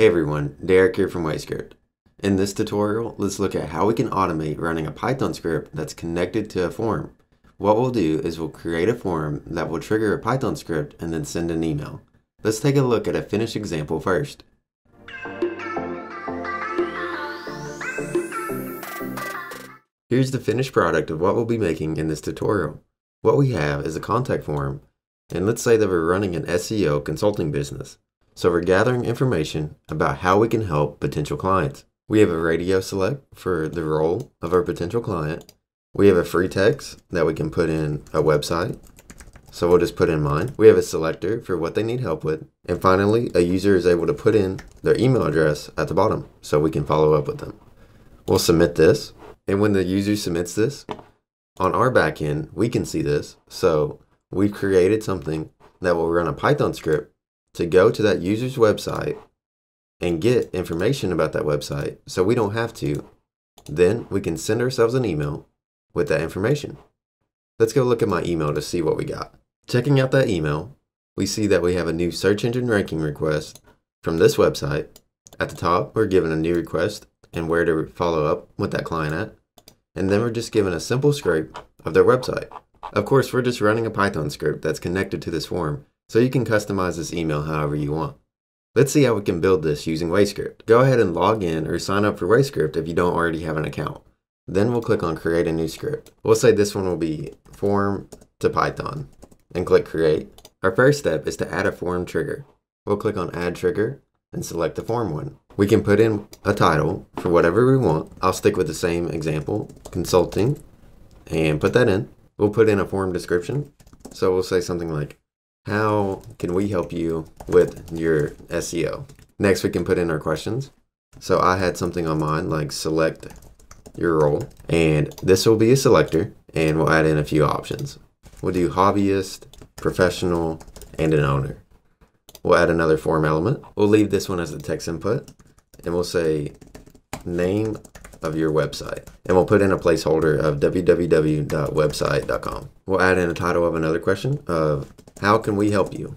Hey everyone, Derek here from WayScript. In this tutorial, let's look at how we can automate running a Python script that's connected to a form. What we'll do is we'll create a form that will trigger a Python script and then send an email. Let's take a look at a finished example first. Here's the finished product of what we'll be making in this tutorial. What we have is a contact form, and let's say that we're running an SEO consulting business. So we're gathering information about how we can help potential clients. We have a radio select for the role of our potential client. We have a free text that we can put in a website. So we'll just put in mine. We have a selector for what they need help with. And finally, a user is able to put in their email address at the bottom so we can follow up with them. We'll submit this. And when the user submits this, on our backend, we can see this. So we've created something that will run a Python script to go to that user's website and get information about that website so we don't have to. Then we can send ourselves an email with that information. Let's go look at my email to see what we got. Checking out that email, we see that we have a new search engine ranking request from this website. At the top, we're given a new request and where to follow up with that client at. And then we're just given a simple scrape of their website. Of course, we're just running a Python script that's connected to this form so you can customize this email however you want. Let's see how we can build this using WayScript. Go ahead and log in or sign up for WayScript if you don't already have an account. Then we'll click on create a new script. We'll say this one will be form to Python and click create. Our first step is to add a form trigger. We'll click on add trigger and select the form one. We can put in a title for whatever we want. I'll stick with the same example, consulting, and put that in. We'll put in a form description. So we'll say something like how can we help you with your SEO? Next, we can put in our questions. So I had something on mine like select your role, and this will be a selector, and we'll add in a few options. We'll do hobbyist, professional, and an owner. We'll add another form element. We'll leave this one as a text input, and we'll say name of your website. And we'll put in a placeholder of www.website.com. We'll add in a title of another question of how can we help you?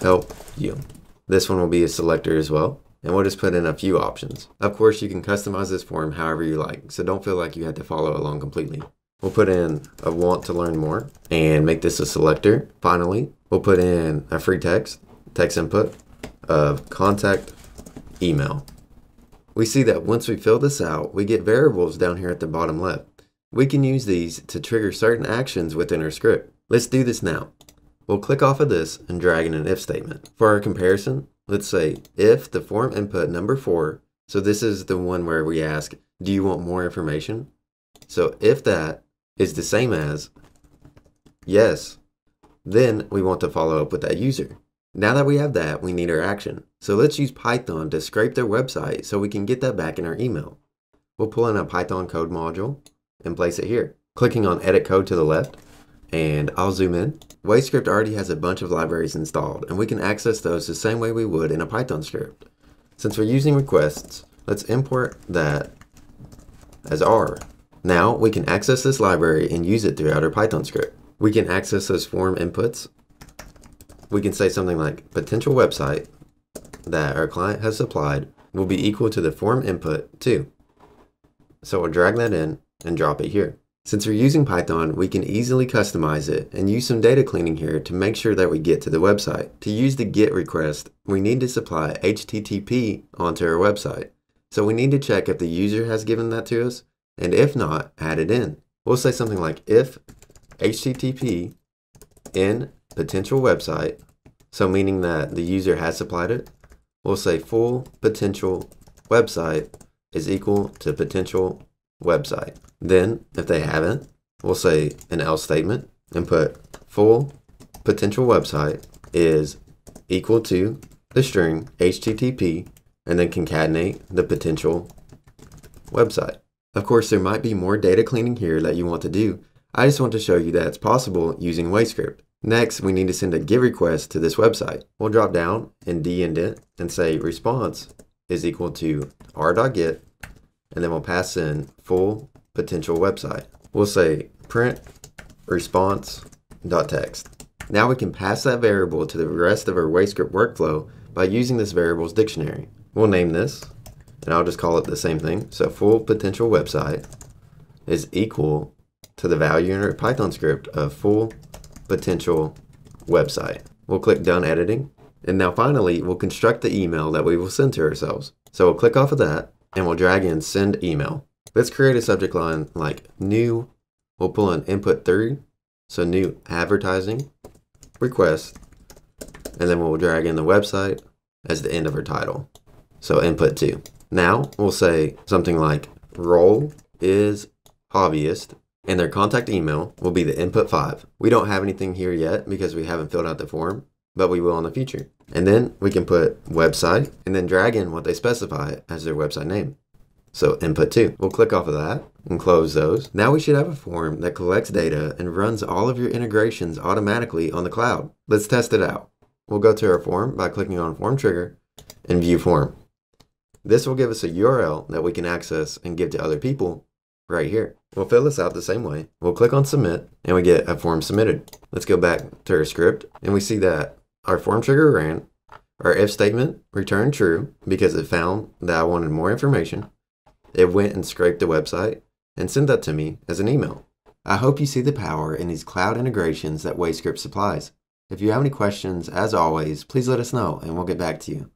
Help you. This one will be a selector as well. And we'll just put in a few options. Of course, you can customize this form however you like, so don't feel like you have to follow along completely. We'll put in a want to learn more and make this a selector. Finally, we'll put in a free text, text input of contact email we see that once we fill this out, we get variables down here at the bottom left. We can use these to trigger certain actions within our script. Let's do this now. We'll click off of this and drag in an if statement. For our comparison, let's say if the form input number four, so this is the one where we ask, do you want more information? So if that is the same as yes, then we want to follow up with that user. Now that we have that, we need our action. So let's use Python to scrape their website so we can get that back in our email. We'll pull in a Python code module and place it here. Clicking on edit code to the left, and I'll zoom in. WayScript already has a bunch of libraries installed, and we can access those the same way we would in a Python script. Since we're using requests, let's import that as R. Now we can access this library and use it throughout our Python script. We can access those form inputs we can say something like potential website that our client has supplied will be equal to the form input too. So we'll drag that in and drop it here. Since we're using Python, we can easily customize it and use some data cleaning here to make sure that we get to the website. To use the GET request, we need to supply HTTP onto our website. So we need to check if the user has given that to us, and if not, add it in. We'll say something like if HTTP in potential website, so meaning that the user has supplied it, we'll say full potential website is equal to potential website. Then, if they haven't, we'll say an else statement and put full potential website is equal to the string HTTP and then concatenate the potential website. Of course, there might be more data cleaning here that you want to do. I just want to show you that it's possible using WayScript. Next, we need to send a GET request to this website. We'll drop down and de-indent and say response is equal to r.get, and then we'll pass in full potential website. We'll say print response.text. Now we can pass that variable to the rest of our WayScript workflow by using this variable's dictionary. We'll name this, and I'll just call it the same thing. So full potential website is equal to the value in our Python script of full potential website. We'll click done editing. And now finally, we'll construct the email that we will send to ourselves. So we'll click off of that and we'll drag in send email. Let's create a subject line like new. We'll pull in input three. So new advertising request. And then we'll drag in the website as the end of our title. So input two. Now we'll say something like role is hobbyist and their contact email will be the input five. We don't have anything here yet because we haven't filled out the form, but we will in the future. And then we can put website and then drag in what they specify as their website name. So input two. We'll click off of that and close those. Now we should have a form that collects data and runs all of your integrations automatically on the cloud. Let's test it out. We'll go to our form by clicking on form trigger and view form. This will give us a URL that we can access and give to other people right here. We'll fill this out the same way. We'll click on submit and we get a form submitted. Let's go back to our script and we see that our form trigger ran, our if statement returned true because it found that I wanted more information. It went and scraped the website and sent that to me as an email. I hope you see the power in these cloud integrations that WayScript supplies. If you have any questions, as always, please let us know and we'll get back to you.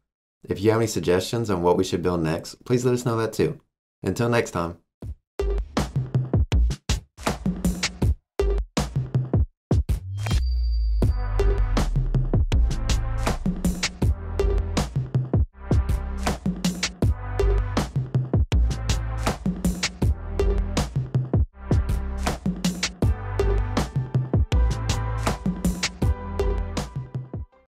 If you have any suggestions on what we should build next, please let us know that too. Until next time.